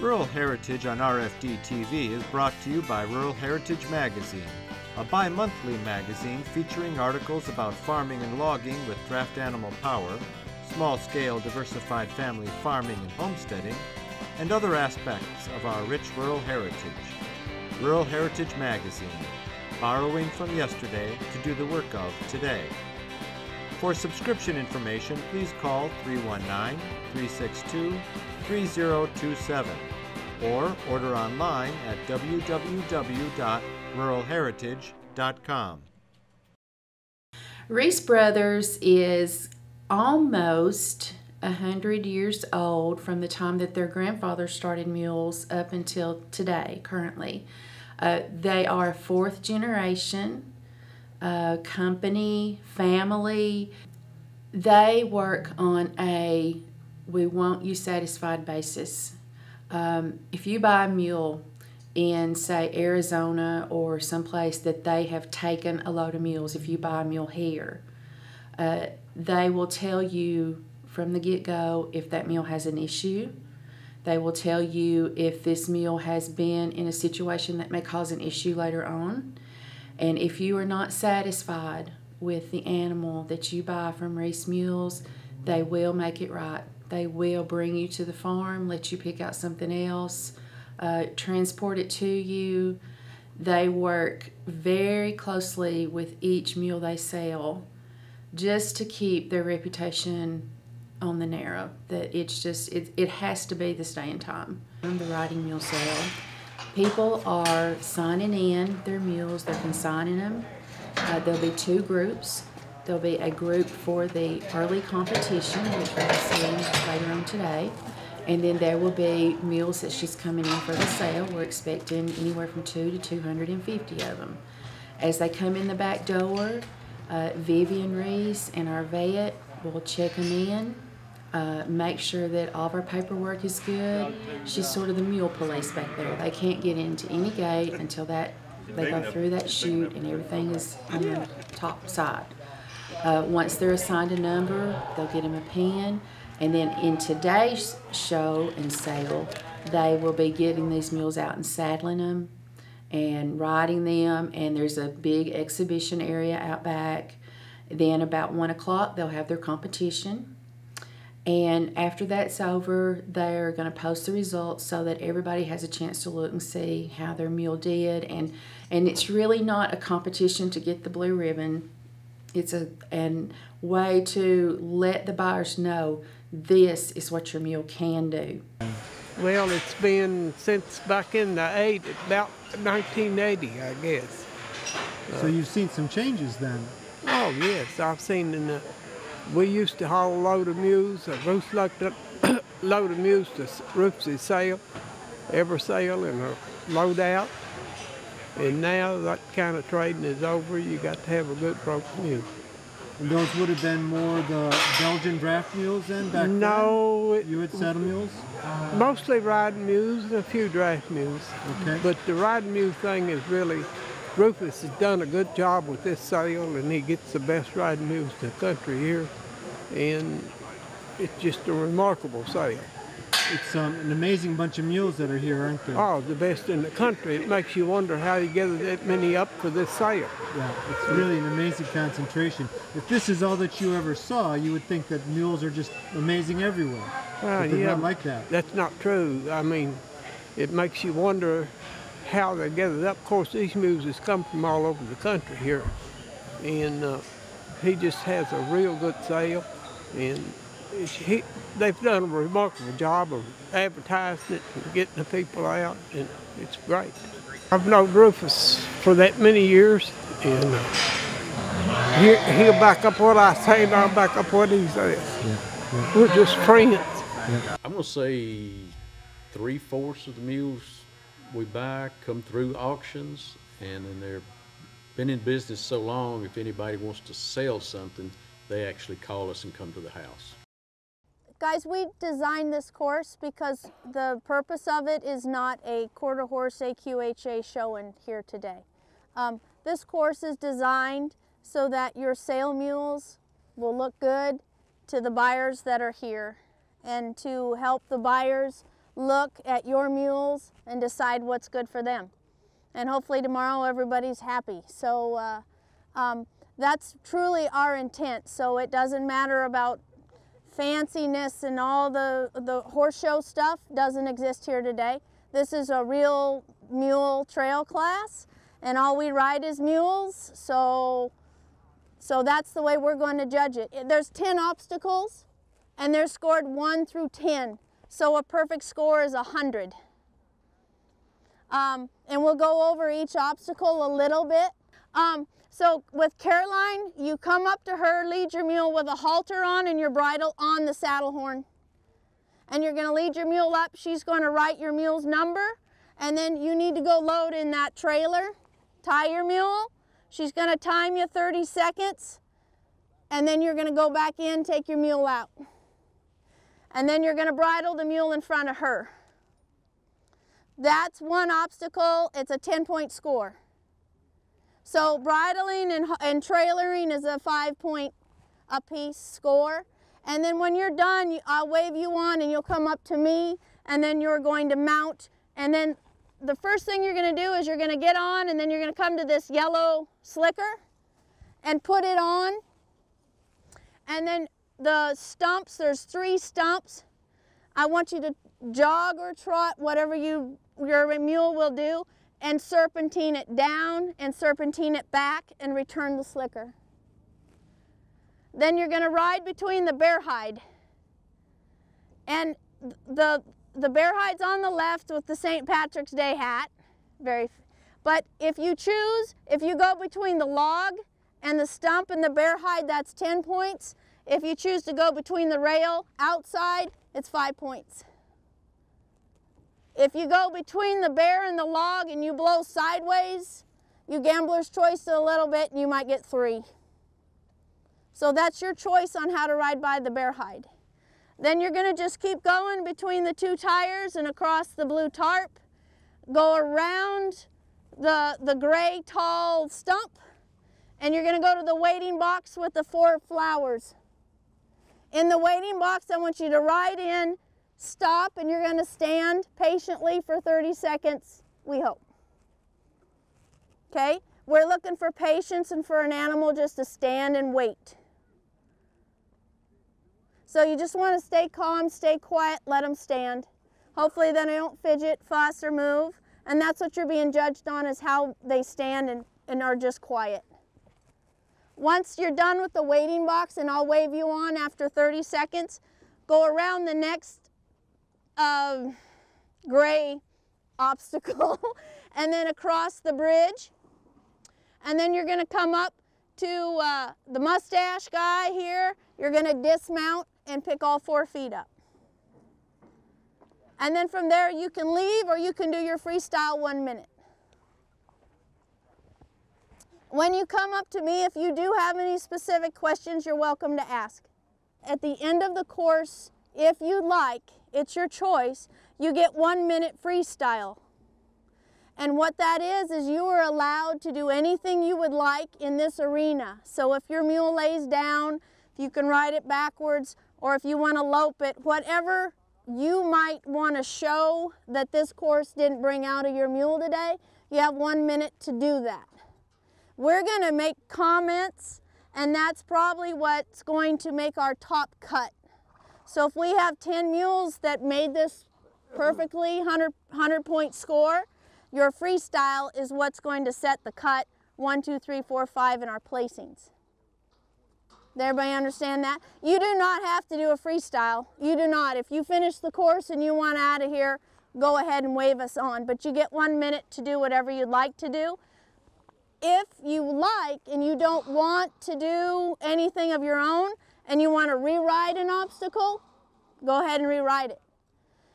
Rural Heritage on RFD TV is brought to you by Rural Heritage Magazine, a bi monthly magazine featuring articles about farming and logging with draft animal power, small scale diversified family farming and homesteading, and other aspects of our rich rural heritage. Rural Heritage Magazine, borrowing from yesterday to do the work of today. For subscription information, please call 319 362 3027 or order online at www.ruralheritage.com. Reese Brothers is almost a hundred years old from the time that their grandfather started mules up until today, currently. Uh, they are a fourth generation uh, company, family. They work on a we want you satisfied basis. Um, if you buy a mule in, say, Arizona or someplace that they have taken a load of mules, if you buy a mule here, uh, they will tell you from the get go if that mule has an issue. They will tell you if this mule has been in a situation that may cause an issue later on. And if you are not satisfied with the animal that you buy from Reese Mules, they will make it right. They will bring you to the farm, let you pick out something else, uh, transport it to you. They work very closely with each mule they sell just to keep their reputation on the narrow. That it's just, it, it has to be the staying time. On the riding mule sale, people are signing in their mules, they're consigning them. Uh, there'll be two groups. There'll be a group for the early competition, which we'll see later on today. And then there will be mules that she's coming in for the sale. We're expecting anywhere from two to 250 of them. As they come in the back door, uh, Vivian Reese and our vet will check them in, uh, make sure that all of our paperwork is good. She's sort of the mule police back there. They can't get into any gate until that they go through that chute and everything is on the top side. Uh, once they're assigned a number, they'll get them a pen. And then in today's show and sale, they will be getting these mules out and saddling them and riding them. And there's a big exhibition area out back. Then about one o'clock, they'll have their competition. And after that's over, they're going to post the results so that everybody has a chance to look and see how their mule did. And and it's really not a competition to get the blue ribbon. It's a and way to let the buyers know this is what your mule can do. Well, it's been since back in the eight, about 1980, I guess. So you've seen some changes then. Oh yes, I've seen in the. We used to haul a load of mules, a roof load load of mules to Rufus's sale, every sale and a load out. And now that kind of trading is over. You got to have a good broke mule. And those would have been more the Belgian draft mules then back No, then? You had saddle mules? mostly riding mules and a few draft mules. Okay. But the riding mule thing is really, Rufus has done a good job with this sale, and he gets the best riding mules in the country here, and it's just a remarkable sale. It's um, an amazing bunch of mules that are here, aren't there? Oh, the best in the country. It makes you wonder how you gather that many up for this sale. Yeah, it's really an amazing concentration. If this is all that you ever saw, you would think that mules are just amazing everywhere. Well, but they're yeah, not like that. That's not true. I mean, it makes you wonder how they're gathered up. Of course, these mules has come from all over the country here, and uh, he just has a real good sale, and he, they've done a remarkable job of advertising it and getting the people out, and it's great. I've known Rufus for that many years, and uh, he, he'll back up what I say, and I'll back up what he says. We're just friends. I'm gonna say three fourths of the mules we buy come through auctions, and then they're been in business so long. If anybody wants to sell something, they actually call us and come to the house. Guys, we designed this course because the purpose of it is not a quarter horse AQHA show in here today. Um, this course is designed so that your sale mules will look good to the buyers that are here and to help the buyers look at your mules and decide what's good for them. And hopefully tomorrow everybody's happy. So uh, um, that's truly our intent. So it doesn't matter about fanciness and all the, the horse show stuff doesn't exist here today. This is a real mule trail class and all we ride is mules. So, so that's the way we're going to judge it. There's 10 obstacles and they're scored 1 through 10. So a perfect score is 100. Um, and we'll go over each obstacle a little bit. Um, so with Caroline, you come up to her, lead your mule with a halter on and your bridle on the saddle horn. And you're gonna lead your mule up. She's gonna write your mule's number and then you need to go load in that trailer. Tie your mule. She's gonna time you 30 seconds and then you're gonna go back in, take your mule out. And then you're gonna bridle the mule in front of her. That's one obstacle. It's a 10 point score. So bridling and, and trailering is a five point a piece score. And then when you're done, I'll wave you on and you'll come up to me and then you're going to mount. And then the first thing you're gonna do is you're gonna get on and then you're gonna come to this yellow slicker and put it on. And then the stumps, there's three stumps. I want you to jog or trot, whatever you your mule will do, and serpentine it down and serpentine it back and return the slicker. Then you're going to ride between the bear hide. And the, the bear hide's on the left with the St. Patrick's Day hat. Very, but if you choose, if you go between the log and the stump and the bear hide, that's 10 points. If you choose to go between the rail outside, it's five points. If you go between the bear and the log and you blow sideways, you gambler's choice a little bit and you might get three. So that's your choice on how to ride by the bear hide. Then you're gonna just keep going between the two tires and across the blue tarp. Go around the, the gray tall stump and you're gonna go to the waiting box with the four flowers. In the waiting box, I want you to ride in stop and you're going to stand patiently for 30 seconds, we hope. Okay? We're looking for patience and for an animal just to stand and wait. So you just want to stay calm, stay quiet, let them stand. Hopefully then they don't fidget, fuss, or move. And that's what you're being judged on is how they stand and, and are just quiet. Once you're done with the waiting box, and I'll wave you on after 30 seconds, go around the next um, gray obstacle and then across the bridge. And then you're going to come up to uh, the mustache guy here. You're going to dismount and pick all four feet up. And then from there you can leave or you can do your freestyle one minute. When you come up to me, if you do have any specific questions, you're welcome to ask. At the end of the course, if you'd like, it's your choice, you get one minute freestyle. And what that is, is you are allowed to do anything you would like in this arena. So if your mule lays down, if you can ride it backwards, or if you want to lope it, whatever you might want to show that this course didn't bring out of your mule today, you have one minute to do that. We're going to make comments, and that's probably what's going to make our top cut. So if we have 10 mules that made this perfectly 100, 100 point score, your freestyle is what's going to set the cut one, two, three, four, five in our placings. Does everybody understand that? You do not have to do a freestyle. You do not. If you finish the course and you want out of here, go ahead and wave us on. But you get one minute to do whatever you'd like to do. If you like and you don't want to do anything of your own, and you want to rewrite an obstacle, go ahead and rewrite it.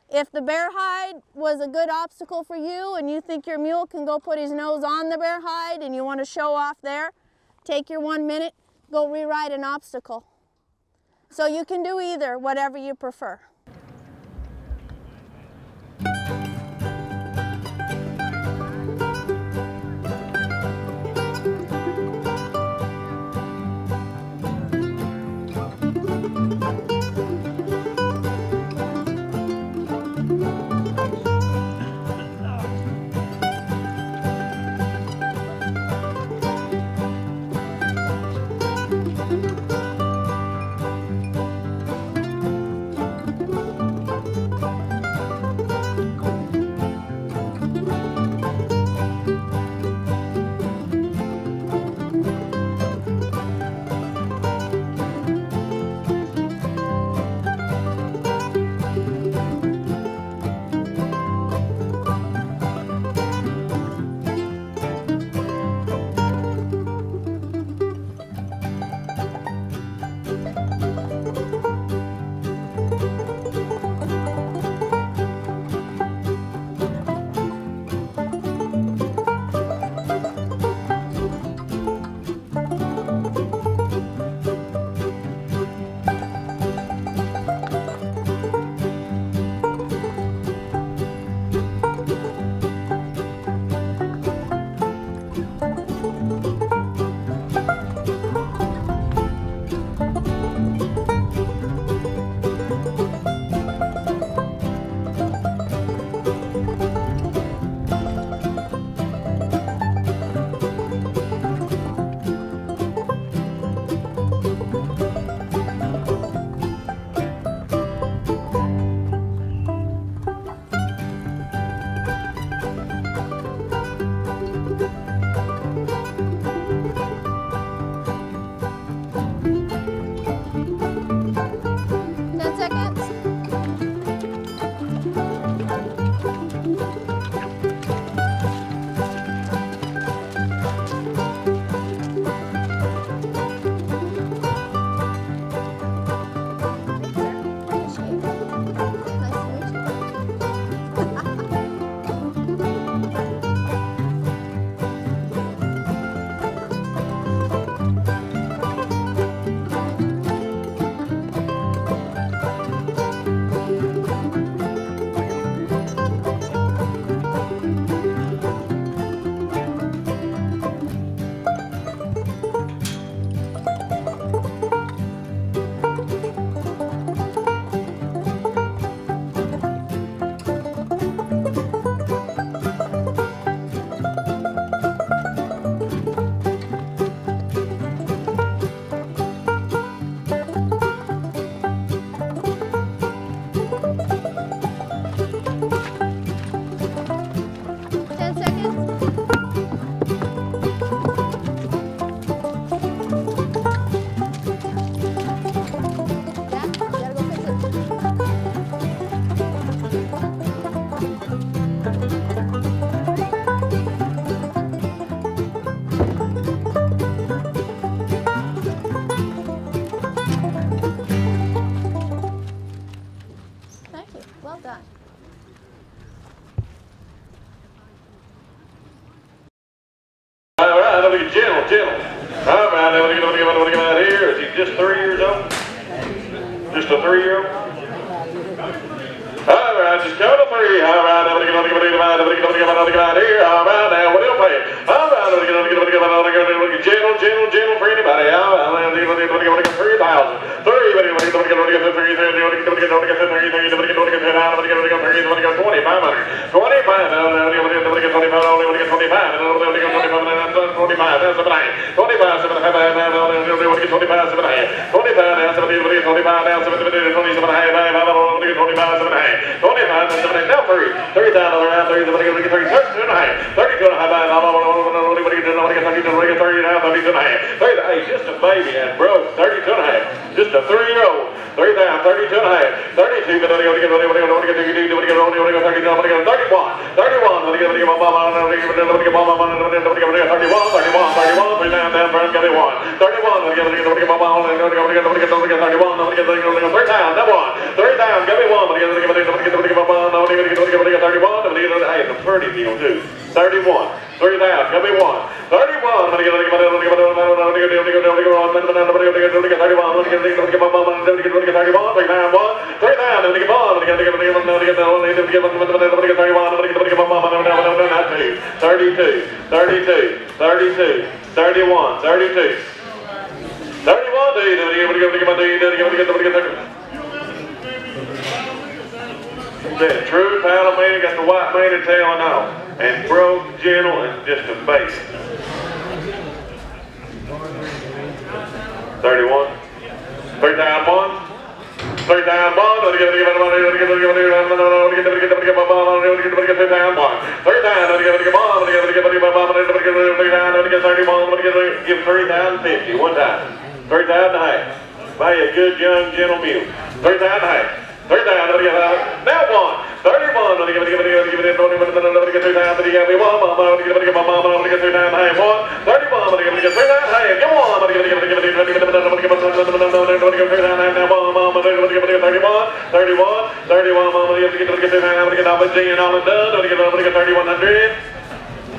If the bear hide was a good obstacle for you and you think your mule can go put his nose on the bear hide and you want to show off there, take your one minute, go rewrite an obstacle. So you can do either, whatever you prefer. Now free. $30,000 round, $ get, let me get, let me get, let me get thirty and a half, thirty-two and a half. Hey, just a baby and broke, thirty-two and a half. Just a three-year-old. Thirty thousand, thirty-two and a half. Thirty-two, but let me get, let me get, let me get, let me get, let me get, let me get, let me get, thirty-one. Thirty-one, let me get, get, let me get, let me get, get, let me get, let me get, let me get, let me get, thirty-one, thirty-one, thirty-one, three down, down, me one. Thirty-one, let me get, let me get, get, let me get, let me get, let me get, let me get, thirty-one, let me get, let me get, let me get, three down, that one. Three down, give me one, let me get, let me get, let me get, let me get, let me get, let me get, let me get, let me get, thirty-one, let me get, hey, the pretty deal too. Thirty-one, three down, give me one. Thirty-one, let me get, let me get, let me get, let me get, let me get, let me get, let me get, let me get, let me get, let me get, let me get, let me get, thirty-one, let me get, let me get, let me get, let me get, let me get, thirty-one, three down, one, three down, let me get one, let me get, let me get, let me get, let me get, let me get, let me get, let me get, let me get, thirty-one, let me get, let me get, let me get, let me get, two, thirty-two, thirty-two, thirty-two, thirty-one, thirty-two. Thirty-one, let me get, let me get, let me get, let me get, let me get, let me get, thirty. That true Palomino got. Three down. Three down me get, let get, let me get, let me get, let me get, let me get, let me get, let me get, 31. Three down. Gonna be one. 31. 32, 32, 32, 31, 32. 31, True Palomino, got the white man tail and all and broke, gentle, and just amazing. 31. 3 down 1. 3 down 1. 3 down 1. 3 down 1. 3 down. Give 3 down 50. One time. 3 down and a half. Buy a good, young, gentle mule. 3 down and a half. 3 down. Now 1. 31, let me get, let me get, let me get, let me let me get, let me get two down, me one, mama, let me get, let me get my mama, let me get two down, hey, one. 31, let me get, let me get three down, hey, come on, let me get, let me get, let me get, let me get, let me get, let me get, let me get, let me get two down, hey, now one, mama, let me get, let me get 31, 31, 31, mama, let me get, let me get two down, let me get all the G and all the done, let me get, let me get 3100.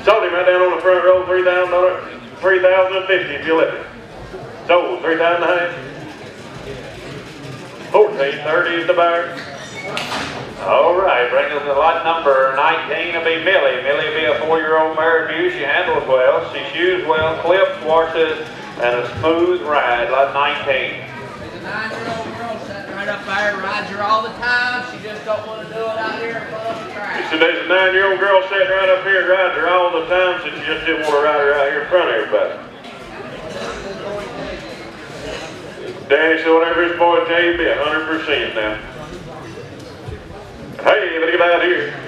Sold him right down on the front row, three thousand dollars, three thousand and fifty if you let me. Sold, three thousand and a half. Fourteen thirty is the buyer. All right, bring us the lot number 19 will be Millie. Millie will be a four-year-old mare mule. She handles well. She shoes well, clips, washes, and a smooth ride. Lot 19. There's a nine-year-old girl sitting right up there, rides her all the time. She just don't want to do it twenty-five, all right, bring us the lot number 19 will be Millie. Millie will be a four-year-old mare mule. She handles well, she shoes well, clips, washes, and a smooth ride, lot 19. She's a nine-year-old girl sitting right up there, rides her all the time. She just don't want to do it out here in front track. She said there's a nine-year-old girl sitting right up here and rides her all the time, so she just didn't want to ride her out here in front of everybody. Danny said, whatever his boy tell you, be 100% now. Hey, what get out of here?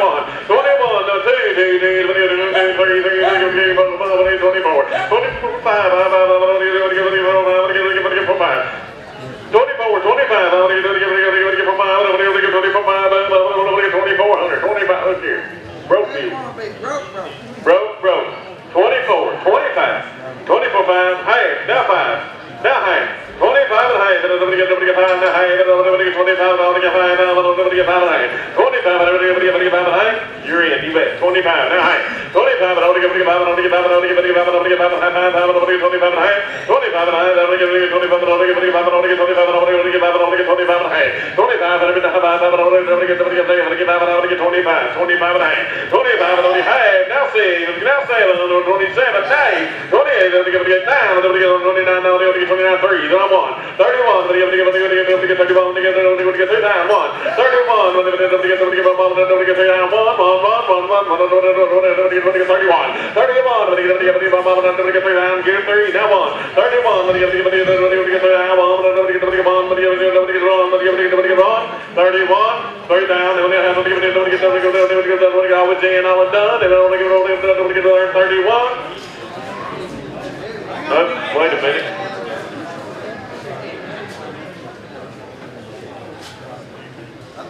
21, 25, 25, 25. Broke me. Broke, broke. Broke, 25, 5, half, now 5, now half. 25 high, Twenty-five, nobody Twenty-five, nobody Twenty-five, five Twenty-five, high, Twenty-five, nobody 25 and Twenty-five, get Twenty-five, now Twenty-five, get Twenty-five, high, 25 and Twenty-five, get Twenty-five, get Twenty-five, high, you're Twenty-five, you 25 high, 25 and Twenty-five, get Twenty-five, get Twenty-five, and Twenty-five, get Twenty-five, and Twenty-five, get Twenty-five, get Twenty-five, and Twenty-five, get Twenty-five, high, Twenty-five, and Twenty-five, get 25 high, 25 and high, then nobody get nobody get 25 and Twenty-five, get Twenty-five, get Twenty-five, and Twenty-five, get 25 and Twenty-five, get Twenty-five, and Twenty-five, get 25 high, 25 and Twenty-five, get Twenty-five, and 25, 25 high, 25 high, Twenty-five, one. 31, when they get up to get up to get 31, when they get up to get 3 down, 1. 31, when they get up to get up to get 1, when they get 3 down, 1, 1, 1, 1, 1, 1, 1, 1, 1, 1, 31. 31, when they get up to get 1, when they get 3 down, gear 3, now 1. 31, when they get up to get 3 down, 1, when they get 3 down, 1, when they get up to get 1, when they get up to get 1, when they get up to get 1. 31, 3 down, and when they have to get up to get 3 down, when they get up to get 1, with Jay and Alan Dunn, and then when they get up to get 31. Wait a minute.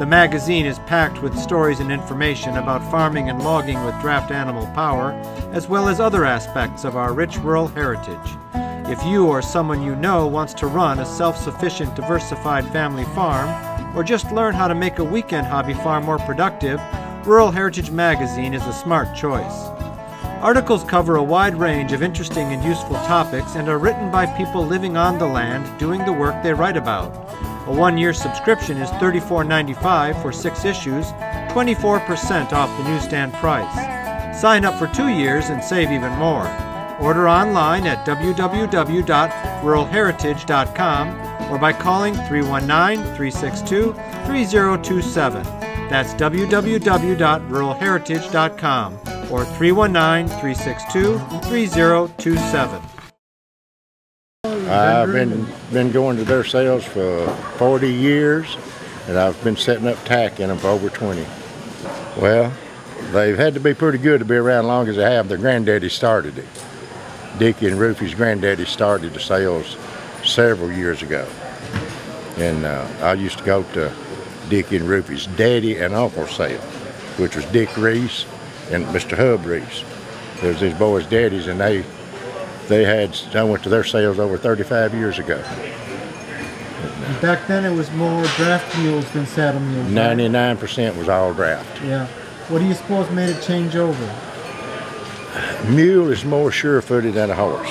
The magazine is packed with stories and information about farming and logging with draft animal power, as well as other aspects of our rich rural heritage. If you or someone you know wants to run a self sufficient, diversified family farm, or just learn how to make a weekend hobby farm more productive, Rural Heritage Magazine is a smart choice. Articles cover a wide range of interesting and useful topics and are written by people living on the land doing the work they write about. A one year subscription is $34.95 for six issues, 24% off the newsstand price. Sign up for two years and save even more. Order online at www.ruralheritage.com or by calling 319 362 3027. That's www.ruralheritage.com or 319 362 3027. I've been been going to their sales for 40 years, and I've been setting up tack in them for over 20. Well, they've had to be pretty good to be around as long as they have. Their granddaddy started it. Dickie and Rufy's granddaddy started the sales several years ago. And uh, I used to go to Dickie and Rufy's daddy and uncle sale, which was Dick Reese and Mr. Hub Reese. There's these boys' daddies, and they they had, I went to their sales over 35 years ago. Back then it was more draft mules than saddle mules. 99% was all draft. Yeah. What do you suppose made it change over? Mule is more sure-footed than a horse.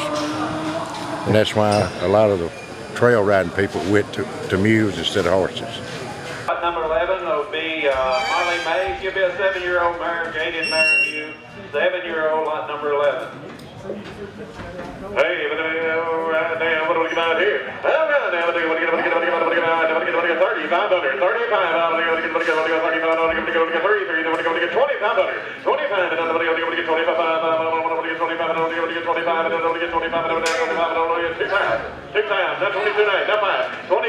And that's why a lot of the trail riding people went to, to mules instead of horses. Number 11 will be uh, Marley May. She'll be a seven-year-old mare, Gaited Mare Mule, seven-year-old lot number 11. Hey, right now, what are we looking at here? All right, now, what are we looking at? What are we looking at? What are we looking at? What are we looking at? 35 under, 35 under, what are we looking at? What are we looking at? What are we looking at? What are we looking at? 33, what are we looking at? 25 under, 25 under, what are we looking at? 25 under, what are we looking at? 25 under, what are we looking at? 25 under, what are we looking at? 25 under, what are we looking at? 25 under, what are we looking at? 25 under, what are we looking at? 25 under, what are we looking at? 25 under, what are we looking at? 25 under, what are we looking at? 25 under, what are we looking at? 25 under, what are we looking at? 25 under, what are we looking at? 25 under, what are we looking at? 25 under, what are we looking at? 25 under, what are we looking at? 25 under, what are 25 under, what are 25 under, what are 25 under, what are 25 under, what are 25 under, what are 25 under, what are 25 under, what are 25 under, what are 25 under, what are 25 under, what are 25 under, what are 25 under, what are 25 under, what are 25 under, what are 25 under, what are we looking at? 25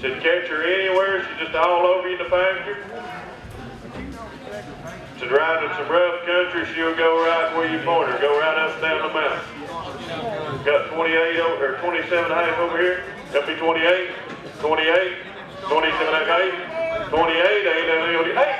Said, catch her anywhere, she's just all over you in the pasture. Said, ride in some rough country, she'll go right where you point her, go right up and down the mountain. Got 28 over, or 27 half over here. That'll be 28, 28, 27 half, 8, 28, ain't 8.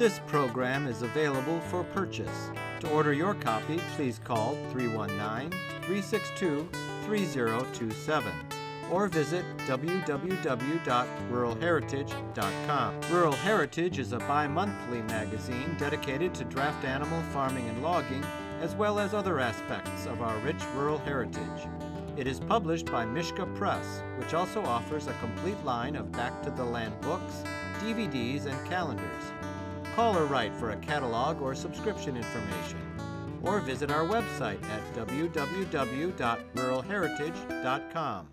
This program is available for purchase. To order your copy, please call 319 362 3027 or visit www.ruralheritage.com. Rural Heritage is a bi monthly magazine dedicated to draft animal farming and logging, as well as other aspects of our rich rural heritage. It is published by Mishka Press, which also offers a complete line of Back to the Land books, DVDs, and calendars. Call or write for a catalog or subscription information, or visit our website at www.ruralheritage.com.